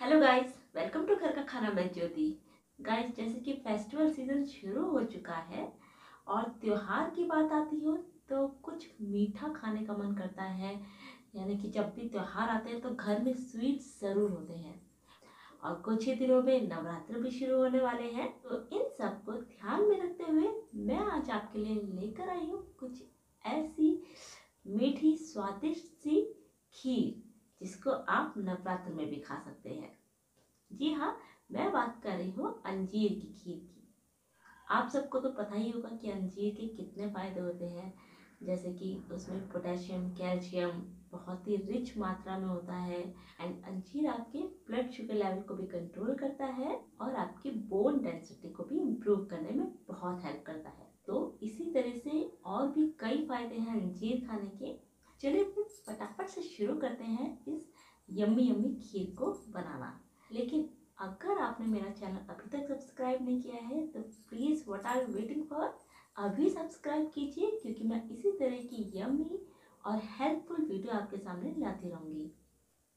Hello guys welcome to घर का खाना मैं ज्योति। गाइस जैसे कि फेस्टिवल सीज़न शुरू हो चुका है और त्यौहार की बात आती हो तो कुछ मीठा खाने का मन करता है। यानी कि जब भी त्यौहार आते हैं तो घर में स्वीट्स ज़रूर होते हैं। और कुछ ही दिनों में नवरात्र भी शुरू होने वाले हैं। तो इन सबको ध्यान में रखते हुए मैं आज आपके लिए लेकर आई हूँ कुछ ऐसी मीठी, स्वादिष्ट सी खीर। जिसको आप नवरात्र में भी खा सकते हैं। जी हाँ मैं बात कर रही हूँ अंजीर की खीर की। आप सबको तो पता ही होगा कि अंजीर के कितने फ़ायदे होते हैं। जैसे कि उसमें पोटेशियम, कैल्शियम बहुत ही रिच मात्रा में होता है एंड अंजीर आपके ब्लड शुगर लेवल को भी कंट्रोल करता है और आपकी बोन डेंसिटी को भी इम्प्रूव करने में बहुत हेल्प करता है। तो इसी तरह से और भी कई फ़ायदे हैं अंजीर खाने के। चलिए फटाफट से शुरू करते हैं इस यम्मी यम्मी खीर को बनाना। लेकिन अगर आपने मेरा चैनल अभी तक सब्सक्राइब नहीं किया है तो please what are you waiting for अभी सब्सक्राइब कीजिए, क्योंकि मैं इसी तरह की यम्मी और हेल्पफुल वीडियो आपके सामने लाती रहूँगी।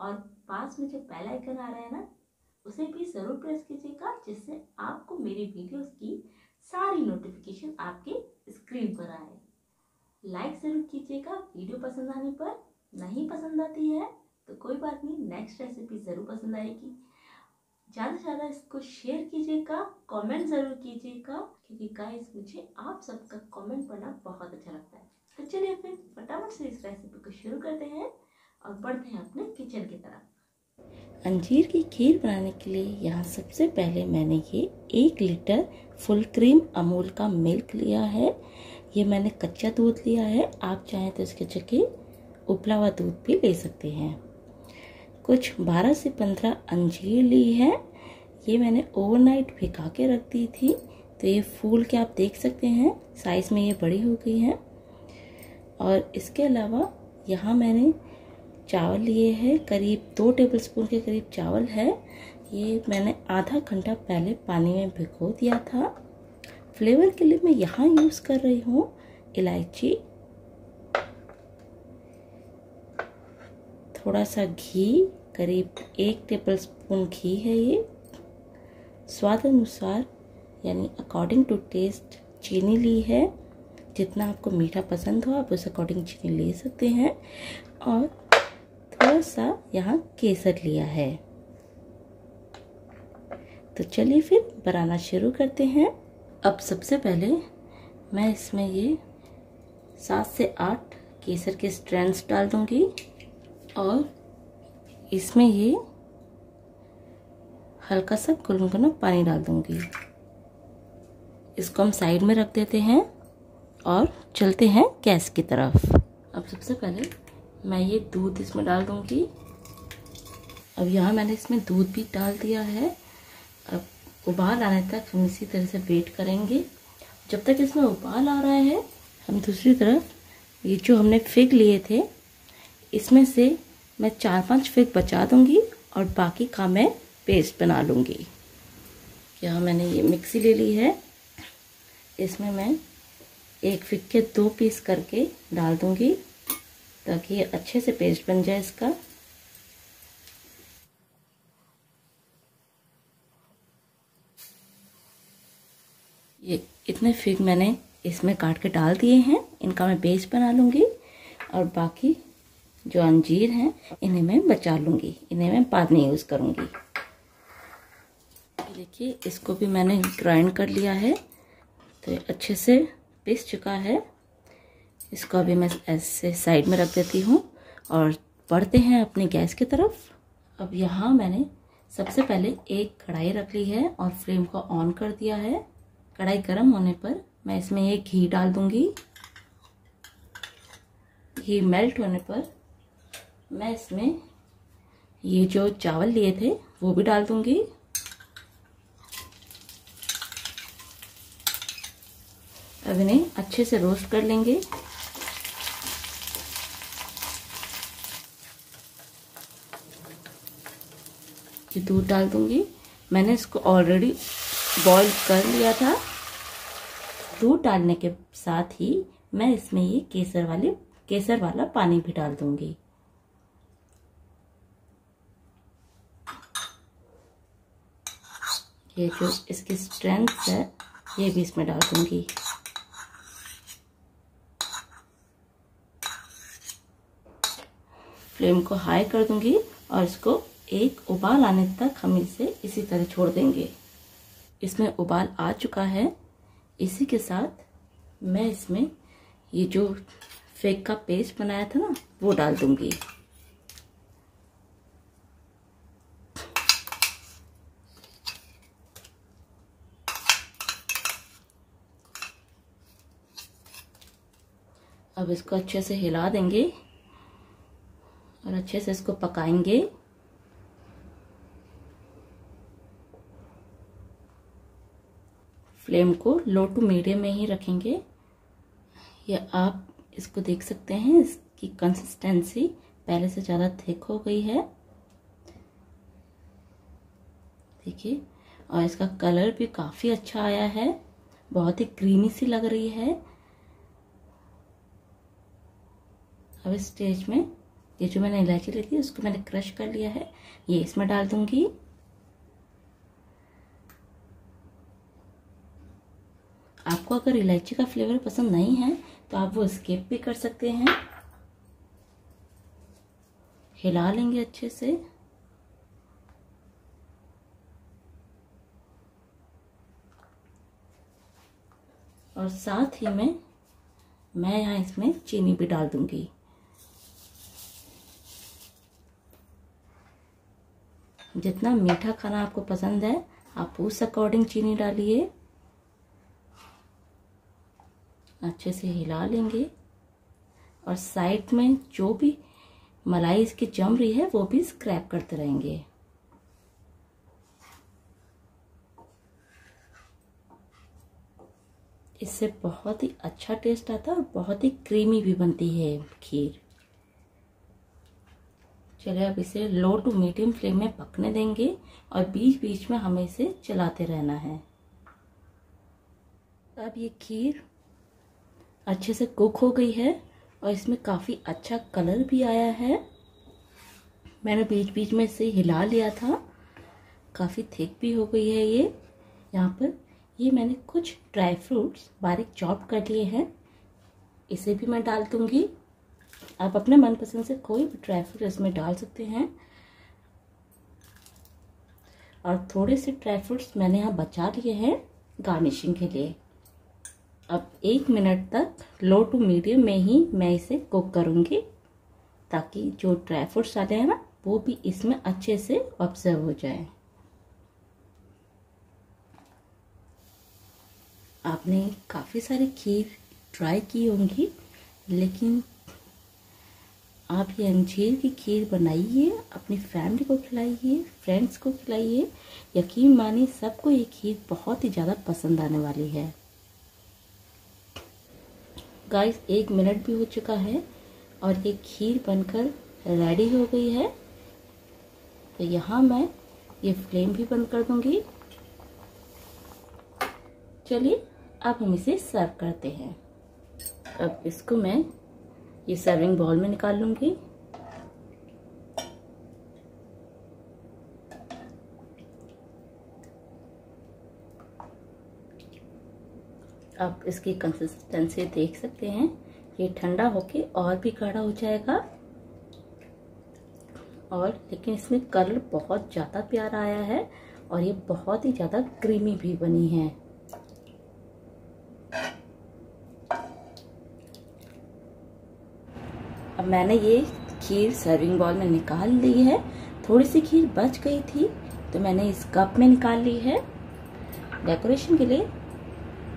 और पास में जो बेल आइकन आ रहा है ना, उसे भी ज़रूर प्रेस कीजिएगा, जिससे आपको मेरी वीडियोस की सारी नोटिफिकेशन आपके स्क्रीन पर आए। लाइक ज़रूर कीजिएगा वीडियो पसंद आने पर नहीं पसंद आती है तो कोई बात नहीं नेक्स्ट रेसिपी ज़रूर पसंद आएगी। ज़्यादा से ज़्यादा इसको शेयर कीजिएगा कमेंट ज़रूर कीजिएगा, क्योंकि गाइस मुझे आप सबका कमेंट पढ़ना बहुत अच्छा लगता है। तो चलिए फिर फटाफट से इस रेसिपी को शुरू करते हैं और बढ़ते हैं अपने किचन की तरफ़। अंजीर की खीर बनाने के लिए यहाँ सबसे पहले मैंने ये एक लीटर फुल क्रीम अमूल का मिल्क लिया है। ये मैंने कच्चा दूध लिया है। आप चाहें तो इसके जगह उबला हुआ दूध भी ले सकते हैं। कुछ 12 से 15 अंजीर ली है। ये मैंने ओवरनाइट भिगा के रख दी थी। तो ये फूल के आप देख सकते हैं साइज़ में ये बड़ी हो गई है। और इसके अलावा यहाँ मैंने चावल लिए हैं। करीब दो टेबलस्पून के करीब चावल है। ये मैंने आधा घंटा पहले पानी में भिगो दिया था। फ्लेवर के लिए मैं यहाँ यूज़ कर रही हूँ इलायची। थोड़ा सा घी, करीब एक टेबल स्पून घी है ये। स्वाद अनुसार, यानी अकॉर्डिंग टू टेस्ट चीनी ली है। जितना आपको मीठा पसंद हो, आप उस अकॉर्डिंग चीनी ले सकते हैं। और थोड़ा सा यहाँ केसर लिया है। तो चलिए फिर बनाना शुरू करते हैं। अब सबसे पहले मैं इसमें ये सात से आठ केसर के स्ट्रैंड्स डाल दूँगी। और इसमें ये हल्का सा गुनगुना पानी डाल दूँगी। इसको हम साइड में रख देते हैं और चलते हैं गैस की तरफ़। अब सबसे पहले मैं ये दूध इसमें डाल दूँगी। अब यहाँ मैंने इसमें दूध भी डाल दिया है। अब उबाल आने तक हम इसी तरह से वेट करेंगे। जब तक इसमें उबाल आ रहा है, हम दूसरी तरफ़ ये जो हमने फिग लिए थे इसमें से मैं चार पाँच फिग बचा दूँगी और बाकी का मैं पेस्ट बना लूँगी। क्या मैंने ये मिक्सी ले ली है। इसमें मैं एक फिग के दो पीस करके डाल दूँगी ताकि ये अच्छे से पेस्ट बन जाए इसका। ये इतने फिग मैंने इसमें काट के डाल दिए हैं। इनका मैं पेस्ट बना लूँगी और बाकी जो अंजीर हैं, इन्हें मैं बचा लूँगी, इन्हें मैं बाद में यूज़ करूँगी। देखिए, इसको भी मैंने ग्राइंड कर लिया है। तो अच्छे से पिस चुका है। इसको अभी मैं ऐसे साइड में रख देती हूँ और बढ़ते हैं अपने गैस की तरफ़। अब यहाँ मैंने सबसे पहले एक कढ़ाई रख ली है और फ्लेम को ऑन कर दिया है। कढ़ाई गर्म होने पर मैं इसमें एक घी डाल दूँगी। घी मेल्ट होने पर मैं इसमें ये जो चावल लिए थे, वो भी डाल दूँगी। अब इन्हें अच्छे से रोस्ट कर लेंगे। ये दूध डाल दूँगी। मैंने इसको ऑलरेडी बॉईल कर लिया था। दूध डालने के साथ ही मैं इसमें ये केसर वाले, केसर वाला पानी भी डाल दूँगी। ये जो इसकी स्ट्रेंथ है, ये भी इसमें डाल दूँगी। फ्लेम को हाई कर दूँगी और इसको एक उबाल आने तक हम इसे इसी तरह छोड़ देंगे। इसमें उबाल आ चुका है। इसी के साथ मैं इसमें ये जो फेक का पेस्ट बनाया था ना, वो डाल दूँगी। अब इसको अच्छे से हिला देंगे और अच्छे से इसको पकाएँगे। फ्लेम को लो टू मीडियम में ही रखेंगे। या आप इसको देख सकते हैं, इसकी कंसिस्टेंसी पहले से ज़्यादा थिक हो गई है। देखिए, और इसका कलर भी काफ़ी अच्छा आया है, बहुत ही क्रीमी सी लग रही है। अब इस स्टेज में, ये जो मैंने इलायची ली थी उसको मैंने क्रश कर लिया है। ये इसमें डाल दूँगी। आपको अगर इलायची का फ्लेवर पसंद नहीं है तो आप वो स्किप भी कर सकते हैं। हिला लेंगे अच्छे से। और साथ ही में, मैं यहाँ इसमें चीनी भी डाल दूँगी। जितना मीठा खाना आपको पसंद है, आप उस अकॉर्डिंग चीनी डालिए। अच्छे से हिला लेंगे। और साइड में जो भी मलाई इसकी जम रही है, वो भी स्क्रैप करते रहेंगे। इससे बहुत ही अच्छा टेस्ट आता है और बहुत ही क्रीमी भी बनती है खीर। चलिए अब इसे लो टू मीडियम फ्लेम में पकने देंगे और बीच बीच में हमें इसे चलाते रहना है। अब ये खीर अच्छे से कुक हो गई है और इसमें काफ़ी अच्छा कलर भी आया है। मैंने बीच बीच में इसे हिला लिया था। काफ़ी थिक भी हो गई है ये। यहाँ पर ये मैंने कुछ ड्राई फ्रूट्स बारीक चॉप कर लिए हैं। इसे भी मैं डाल दूँगी। आप अपने मनपसंद से कोई भी ड्राई फ्रूट इसमें डाल सकते हैं। और थोड़े से ड्राई फ्रूट्स मैंने यहाँ बचा लिए हैं गार्निशिंग के लिए। अब एक मिनट तक लो टू मीडियम में ही मैं इसे कुक करूँगी, ताकि जो ड्राई फ्रूट्स आते हैं ना, वो भी इसमें अच्छे से ऑब्ज़र्व हो जाए। आपने काफ़ी सारी खीर ट्राई की होंगी, लेकिन आप ये अंजीर की खीर बनाइए, अपनी फैमिली को खिलाइए फ्रेंड्स को खिलाइए। यकीन मानिए, सबको ये खीर बहुत ही ज़्यादा पसंद आने वाली है। गाइस एक मिनट भी हो चुका है और ये खीर बनकर रेडी हो गई है। तो यहाँ मैं ये फ्लेम भी बंद कर दूँगी। चलिए, अब हम इसे सर्व करते हैं। अब इसको मैं ये सर्विंग बॉल में निकाल लूँगी। आप इसकी कंसिस्टेंसी देख सकते हैं। ये ठंडा होके और भी गाढ़ा हो जाएगा। और लेकिन इसमें कलर बहुत ज़्यादा प्यारा आया है और ये बहुत ही ज़्यादा क्रीमी भी बनी है। अब मैंने ये खीर सर्विंग बॉल में निकाल ली है। थोड़ी सी खीर बच गई थी तो मैंने इस कप में निकाल ली है। डेकोरेशन के लिए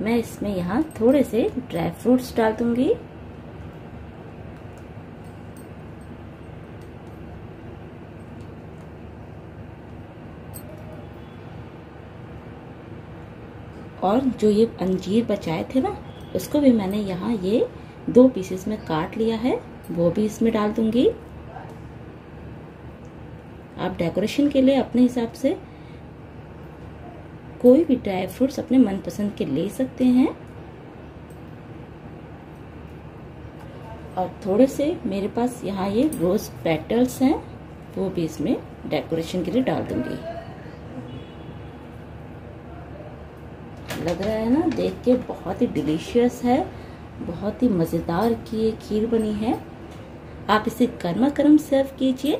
मैं इसमें यहाँ थोड़े से ड्राई फ्रूट्स डाल दूँगी। और जो ये अंजीर बचाए थे ना, उसको भी मैंने यहाँ ये दो पीसेस में काट लिया है। वो भी इसमें डाल दूँगी। आप डेकोरेशन के लिए अपने हिसाब से कोई भी ड्राई फ्रूट्स अपने मनपसंद के ले सकते हैं। और थोड़े से मेरे पास यहाँ ये रोज पेटल्स हैं, वो भी इसमें डेकोरेशन के लिए डाल दूँगी। लग रहा है ना, देख के बहुत ही डिलीशियस है, बहुत ही मज़ेदार की ये खीर बनी है। आप इसे गर्मा गर्म सर्व कीजिए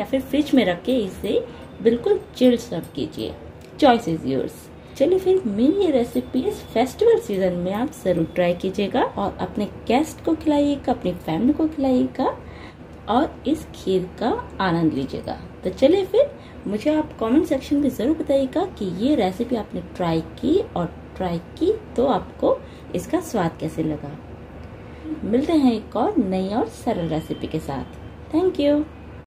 या फिर फ्रिज में रख के इसे बिल्कुल चिल्ड सर्व कीजिए। चॉइस इज़ योर्स चलिए फिर मेरी ये रेसिपी इस फेस्टिवल सीज़न में आप ज़रूर ट्राई कीजिएगा और अपने गेस्ट को खिलाइएगा, अपनी फैमिली को खिलाइएगा और इस खीर का आनंद लीजिएगा। तो चलिए फिर मुझे आप कमेंट सेक्शन में ज़रूर बताइएगा कि ये रेसिपी आपने ट्राई की और ट्राई की तो आपको इसका स्वाद कैसे लगा। मिलते हैं एक और नई और सरल रेसिपी के साथ। Thank you